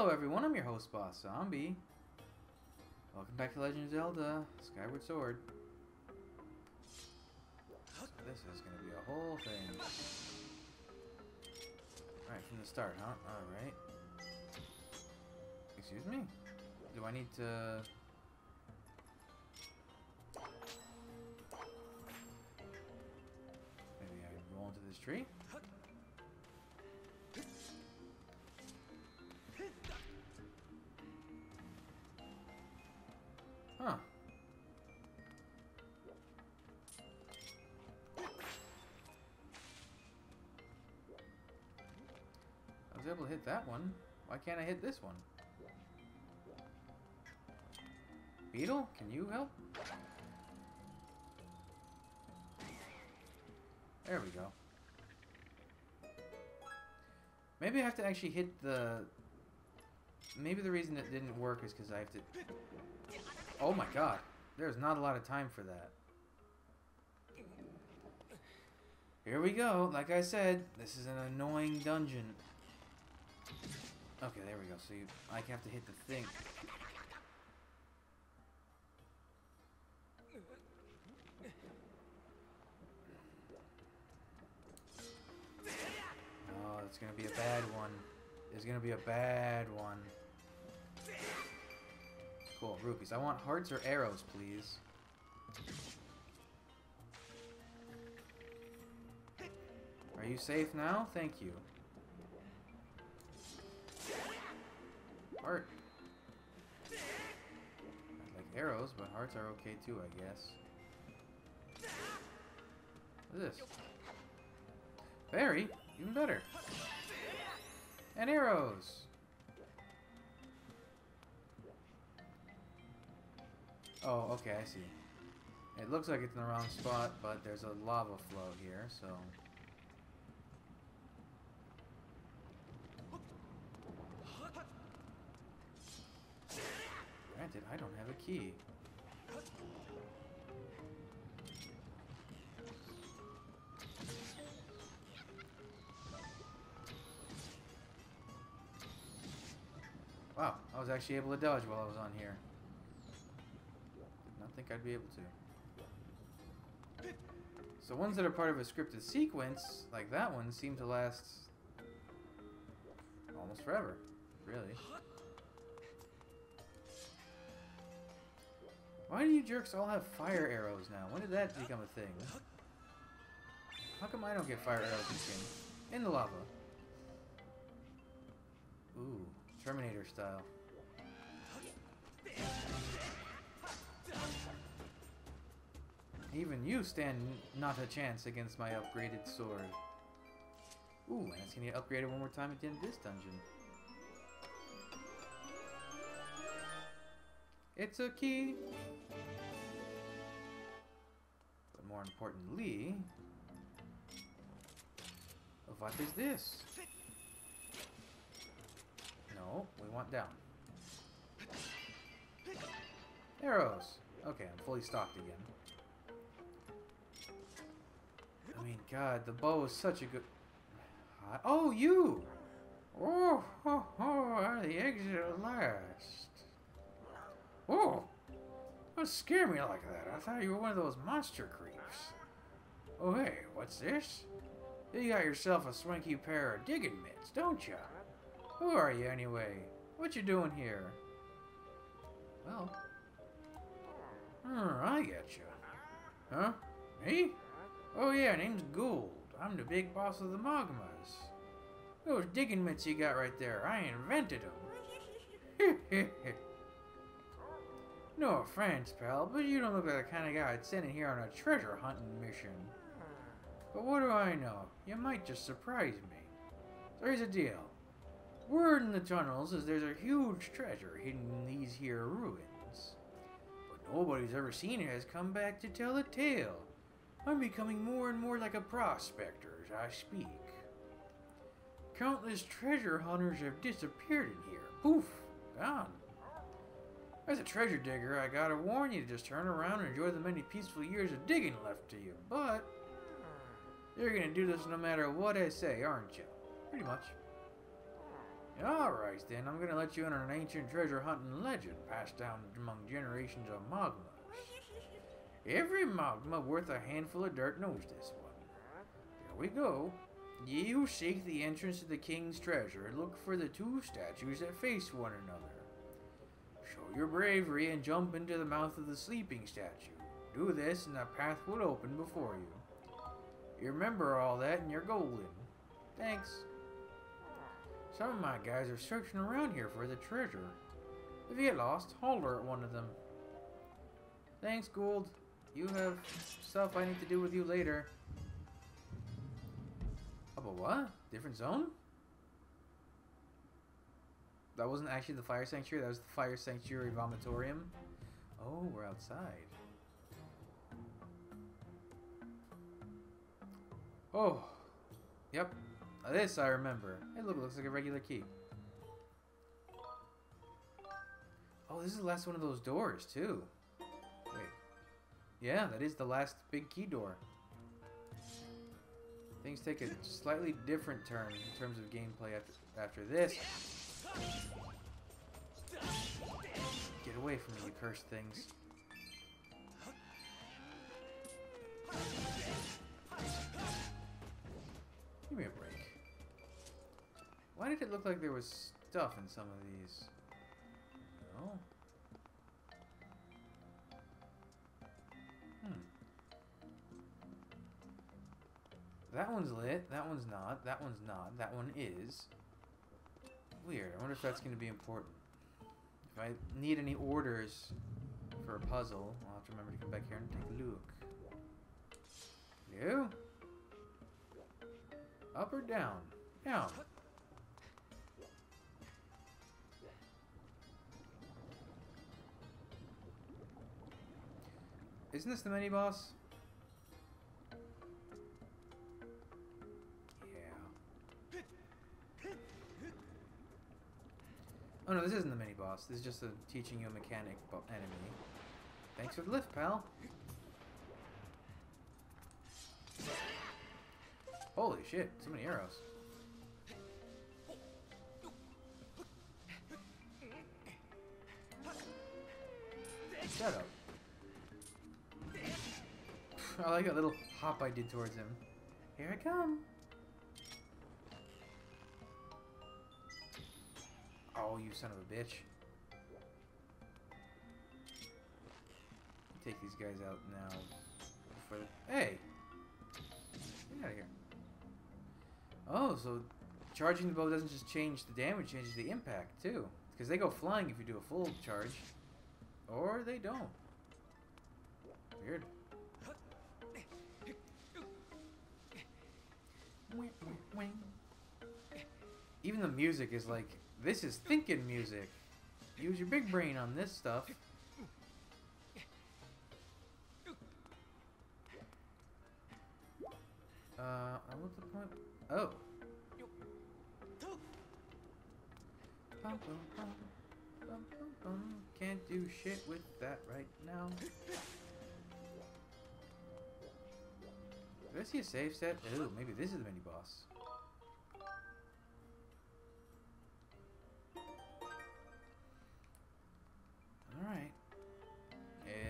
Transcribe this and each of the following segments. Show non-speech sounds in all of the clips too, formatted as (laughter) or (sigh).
Hello everyone, I'm your host Boss Zombie. Welcome back to Legend of Zelda Skyward Sword. So this is gonna be a whole thing. Right from the start, huh? Alright. Excuse me? Do I need to... Maybe I roll into this tree? Huh. I was able to hit that one. Why can't I hit this one? Beetle, can you help? There we go. Maybe I have to actually hit the... Maybe the reason it didn't work is because I have to... Oh my god. There's not a lot of time for that. Here we go. Like I said, this is an annoying dungeon. Okay, there we go. So you, I have to hit the thing. Oh, it's gonna be a bad one. It's gonna be a bad one. Cool, rupees. I want hearts or arrows, please. Are you safe now? Thank you. Heart. I like arrows, but hearts are okay too, I guess. What is this? Berry? Even better. And arrows! Oh, okay, I see. It looks like it's in the wrong spot, but there's a lava flow here, so... Granted, I don't have a key. Wow, I was actually able to dodge while I was on here. Think I'd be able to. So ones that are part of a scripted sequence, like that one, seem to last almost forever, really. Why do you jerks all have fire arrows now? When did that become a thing? How come I don't get fire arrows in this game? In the lava. Ooh, Terminator style. Even you stand not a chance against my upgraded sword. Ooh, and it's gonna get upgraded one more time at the end of this dungeon. It's a key! But more importantly... What is this? No, we want down. Arrows! Okay, I'm fully stocked again. I mean, God, the bow is such a good... Oh, you! Oh, oh, oh, the exit at last. Oh! Don't scare me like that. I thought you were one of those monster creeps. Oh, hey, what's this? You got yourself a swanky pair of digging mitts, don't ya? Who are you, anyway? What you doing here? Well... I get you. Huh? Me? Oh yeah, name's Guld. I'm the big boss of the Mogmas. Those digging mitts you got right there, I invented them. (laughs) no offense, pal, but you don't look like the kind of guy I'd send in here on a treasure hunting mission. But what do I know? You might just surprise me. So here's the deal. Word in the tunnels is there's a huge treasure hidden in these here ruins. Nobody's ever seen has come back to tell a tale. I'm becoming more and more like a prospector as I speak. Countless treasure hunters have disappeared in here. Poof, gone. As a treasure digger, I gotta warn you to just turn around and enjoy the many peaceful years of digging left to you. But, you're gonna do this no matter what I say, aren't you? Pretty much. Alright then, I'm gonna let you in on an ancient treasure hunting legend passed down among generations of Mogmas. (laughs) Every Mogma worth a handful of dirt knows this one. Here we go. Ye who seek the entrance to the king's treasure, look for the two statues that face one another. Show your bravery and jump into the mouth of the sleeping statue. Do this and a path will open before you. You remember all that and you're golden. Thanks. Some of my guys are searching around here for the treasure. If you get lost, holler at one of them. Thanks, Guld. You have stuff I need to do with you later. Oh, but what? Different zone? That wasn't actually the fire sanctuary, that was the fire sanctuary vomitorium. Oh, we're outside. Oh, yep. This I remember. Hey, look, it looks like a regular key. Oh, this is the last one of those doors, too. Wait. Yeah, that is the last big key door. Things take a slightly different turn in terms of gameplay after, after this. Get away from me, you cursed things. Give me a break. Why did it look like there was stuff in some of these? No. Hmm. That one's lit. That one's not. That one's not. That one is. Weird. I wonder if that's going to be important. If I need any orders for a puzzle, I'll have to remember to come back here and take a look. You? Up or down? Down. Isn't this the mini boss? Yeah. Oh no, this isn't the mini boss. This is just a teaching you a mechanic enemy. Thanks for the lift, pal. Holy shit, so many arrows. Shut up. I like that little hop I did towards him. Here I come. Oh, you son of a bitch. Take these guys out now. For hey! Get out of here. Oh, so charging the bow doesn't just change the damage, changes the impact too. Because they go flying if you do a full charge. Or they don't. Weird. Even the music is like, this is thinking music. Use your big brain on this stuff. Uh, what's the point? Oh. Can't do shit with that right now. Did I see a save set? Ooh, maybe this is the mini boss. Alright.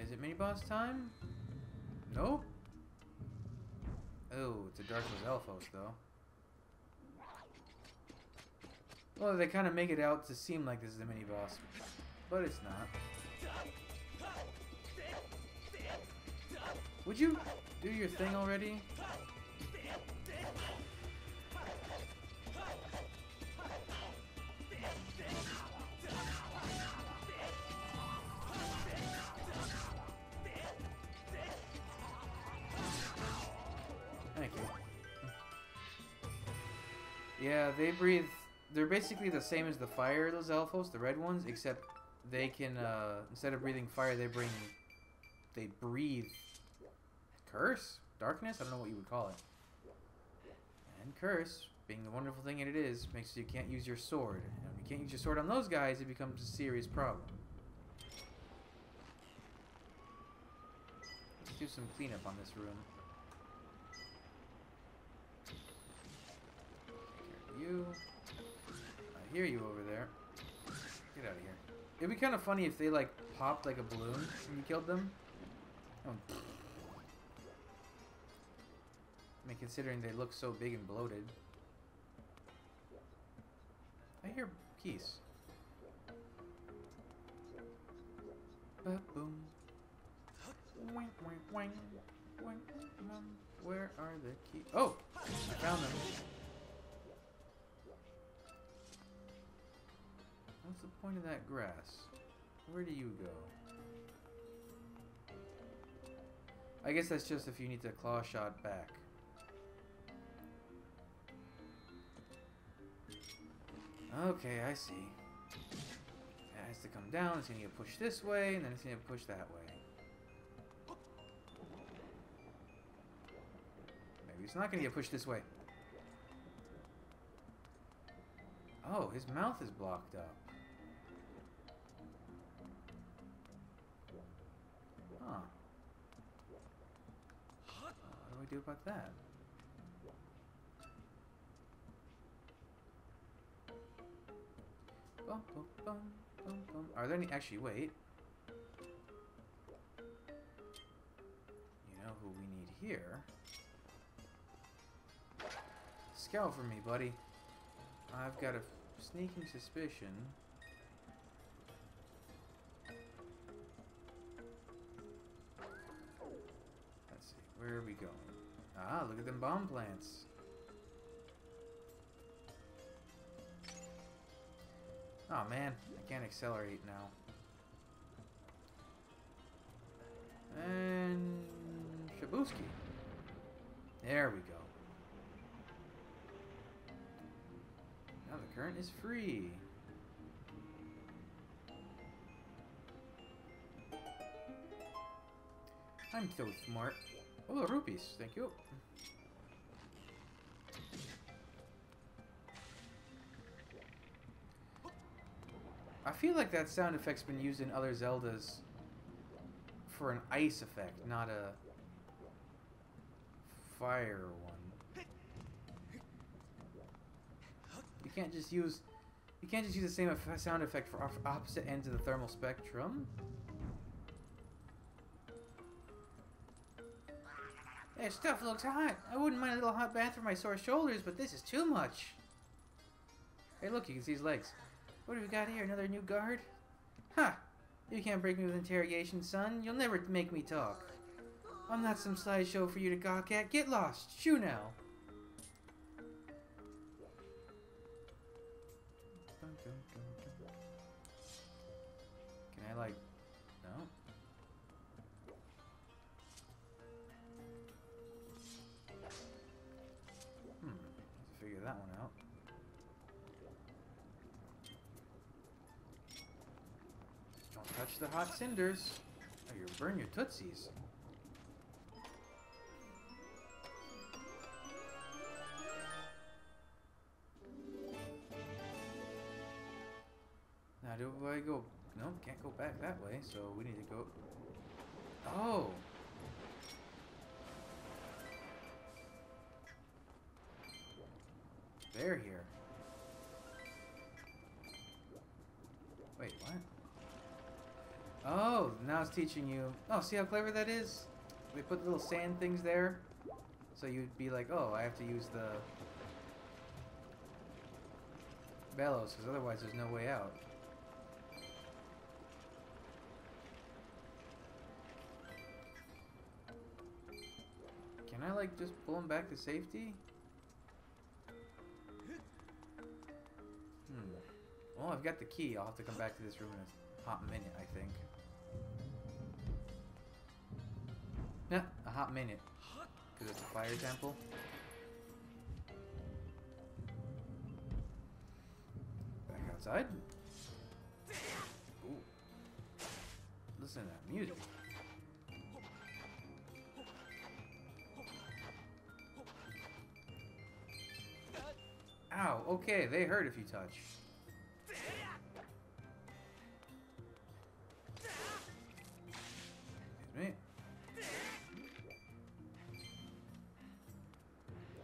Is it mini boss time? Nope. Oh, it's a Dark Lizalfos, though. Well, they kind of make it out to seem like this is a mini boss, but it's not. Would you do your thing already? Thank you. Yeah, they breathe. They're basically the same as the fire, those Lizalfos, the red ones, except they can, uh, instead of breathing fire, they bring, they breathe curse? Darkness? I don't know what you would call it. And curse, being the wonderful thing it is, makes you can't use your sword. And when you can't use your sword on those guys, it becomes a serious problem. Let's do some cleanup on this room. You. I hear you over there. Get out of here. It'd be kind of funny if they like popped like a balloon when you killed them. Oh. Mean, considering they look so big and bloated. I hear wing, wing, wing. Where are the keys? Oh! I found them. What's the point of that grass? Where do you go? I guess that's just if you need to claw shot back. Okay, I see. It has to come down, it's gonna get pushed this way, and then it's gonna push that way. Maybe it's not gonna get pushed this way. Oh, his mouth is blocked up. Huh. Uh, what do we do about that? Bum, bum, bum. Are there any... Actually, wait. You know who we need here? Scout for me, buddy. I've got a sneaking suspicion. Let's see, where are we going? Ah, look at them bomb plants. Oh man, I can't accelerate now. And Shabuski. There we go. Now the current is free. I'm so smart. Oh, rupees. Thank you. I feel like that sound effect's been used in other Zeldas for an ice effect, not a fire one. You can't just use you can't just use the same sound effect for opposite ends of the thermal spectrum. This stuff looks hot. I wouldn't mind a little hot bath for my sore shoulders, but this is too much. Hey, look, you can see his legs. What have we got here? Another new guard? Ha! Huh. You can't break me with interrogation, son. You'll never make me talk. I'm not some slideshow for you to gawk at. Get lost. Shoo now. Can I, like... the hot cinders, oh, or you'll burn your tootsies. Now do I go... No, can't go back that way, so we need to go... Oh! They're here. Now it's teaching you. Oh, see how clever that is? They put little sand things there. So you'd be like, oh, I have to use the bellows, because otherwise there's no way out. Can I, like, just pull him back to safety? Hmm. Well, I've got the key. I'll have to come back to this room in a hot minute, I think. Hot minute. Because it's a fire temple. Back outside. Ooh. Listen to that music. Ow, okay, they hurt if you touch.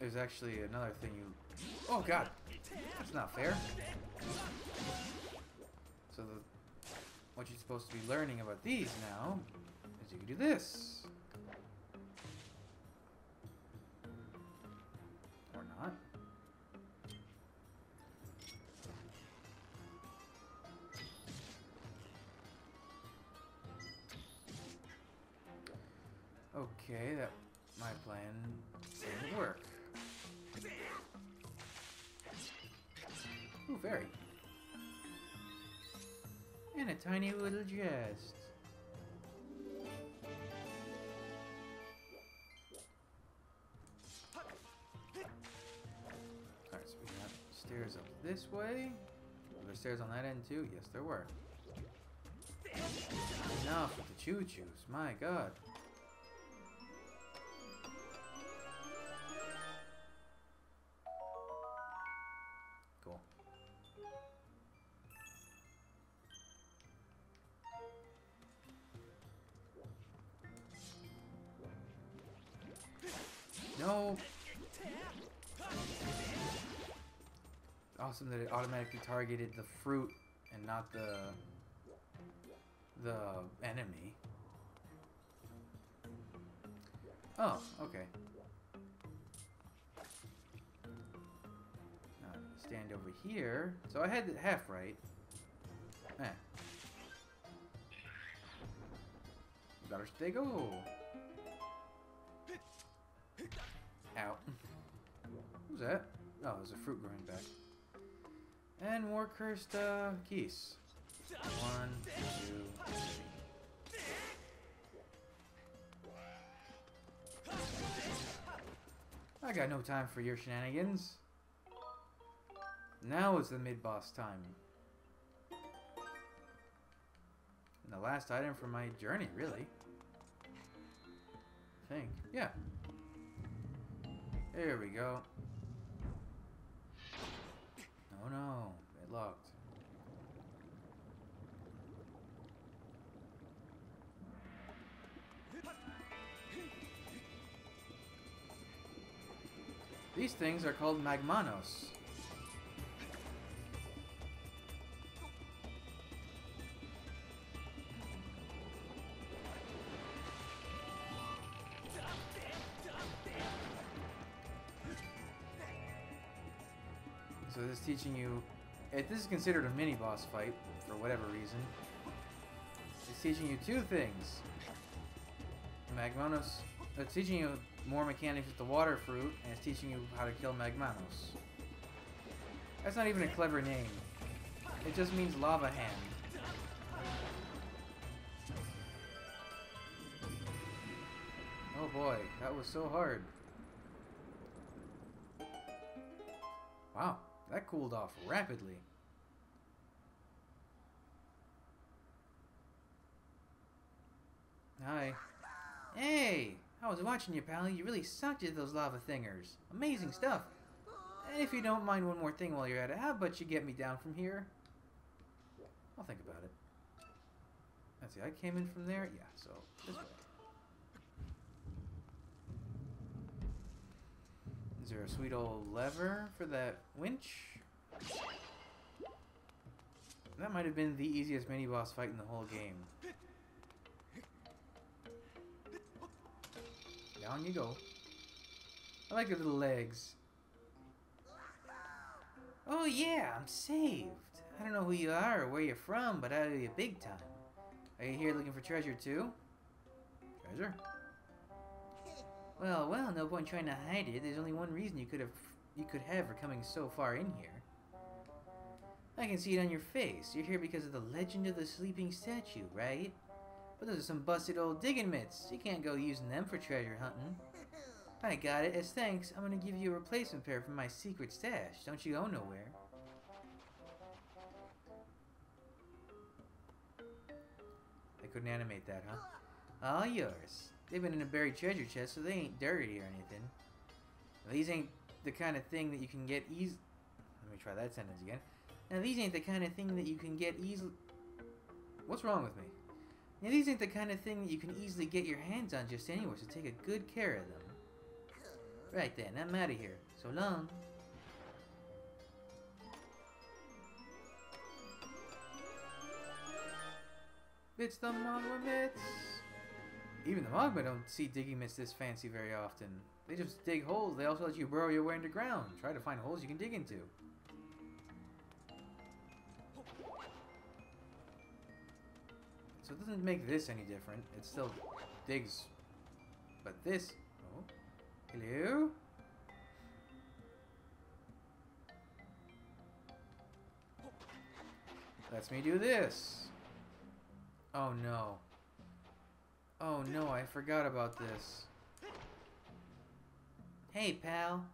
There's actually another thing you... Oh god! That's not fair. So the what you're supposed to be learning about these now is you can do this. This way. Were there stairs on that end too? Yes, there were. Enough with the choo-choos. My god. Automatically targeted the fruit and not the the enemy. Oh, okay. Now stand over here. So I had it half right. Eh. Gotta stay go. Out. (laughs) Who's that? Oh, there's a fruit growing back. And more cursed uh, keys. One, two, three. I got no time for your shenanigans. Now is the mid-boss time. And the last item for my journey, really. I think. Yeah. There we go. Oh no, it locked. These things are called magmanos. Teaching you, if this is considered a mini boss fight for whatever reason. It's teaching you two things. Magmanos, it's teaching you more mechanics with the water fruit, and it's teaching you how to kill Magmanos. That's not even a clever name. It just means lava hand. Oh boy, that was so hard. Wow, that cooled off rapidly. Hi. Hey! I was watching you, pal. You really sucked at those lava thingers. Amazing stuff. And if you don't mind one more thing while you're at it, how about you get me down from here? I'll think about it. Let's see, I came in from there? Yeah, so this way. Is there a sweet old lever for that winch? That might have been the easiest mini-boss fight in the whole game. Down you go. I like your little legs. Oh yeah, I'm saved. I don't know who you are or where you're from, but I owe you big time. Are you here looking for treasure too? Treasure? Well, well, no point trying to hide it. There's only one reason you could have you could have for coming so far in here. I can see it on your face. You're here because of the legend of the sleeping statue, right? But those are some busted old digging mitts. You can't go using them for treasure hunting. I got it. As thanks, I'm gonna give you a replacement pair from my secret stash. Don't you go nowhere. I couldn't animate that, huh? All yours. They've been in a buried treasure chest, so they ain't dirty or anything. Now, these ain't the kind of thing that you can get easy. Let me try that sentence again. Now these ain't the kind of thing that you can get easily. What's wrong with me? Now these ain't the kind of thing that you can easily get your hands on just anywhere, so take a good care of them. Right then, I'm out of here. So long. It's the Mongol even the Mogma don't see digging mitts this fancy very often. They just dig holes. They also let you burrow your way underground. Try to find holes you can dig into. So it doesn't make this any different. It still digs. But this... Oh. Hello? Lets me do this. Oh no. Oh no, I forgot about this. Hey pal,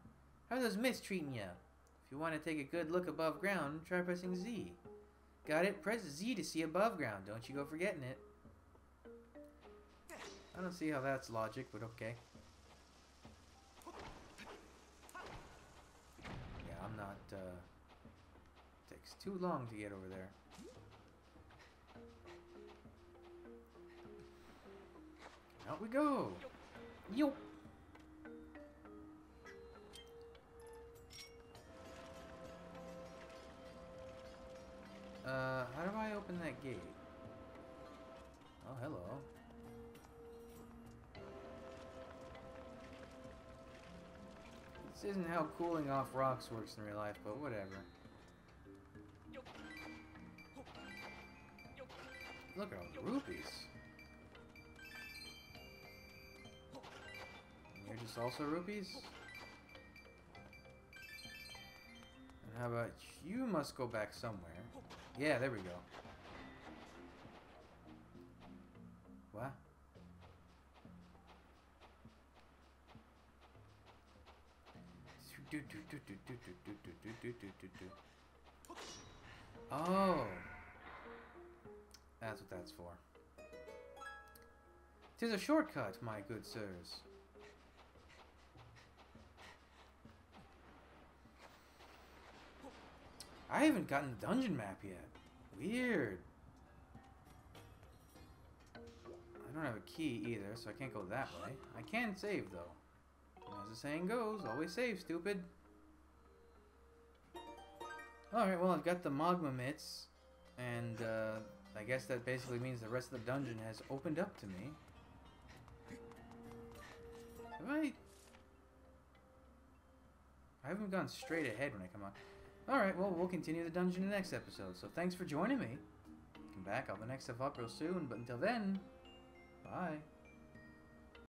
how are those mitts treating you? If you want to take a good look above ground, try pressing Z. Got it? Press Z to see above ground. Don't you go forgetting it. I don't see how that's logic, but okay. Yeah, I'm not, uh... Takes too long to get over there. Out we go! Yo! Uh, how do I open that gate? Oh, hello. This isn't how cooling off rocks works in real life, but whatever. Look at all the rupees. You're just also rupees? And how about you must go back somewhere. Yeah, there we go. What? Oh. That's what that's for. Tis a shortcut, my good sirs. I haven't gotten the dungeon map yet. Weird. I don't have a key either, so I can't go that way. I can save, though. As the saying goes, always save, stupid. Alright, well, I've got the Mogma Mitts, and uh, I guess that basically means the rest of the dungeon has opened up to me. Have I... I haven't gone straight ahead when I come on. Alright, well, we'll continue the dungeon in the next episode. So thanks for joining me. Come back, I'll have the next stuff up real soon. But until then, bye.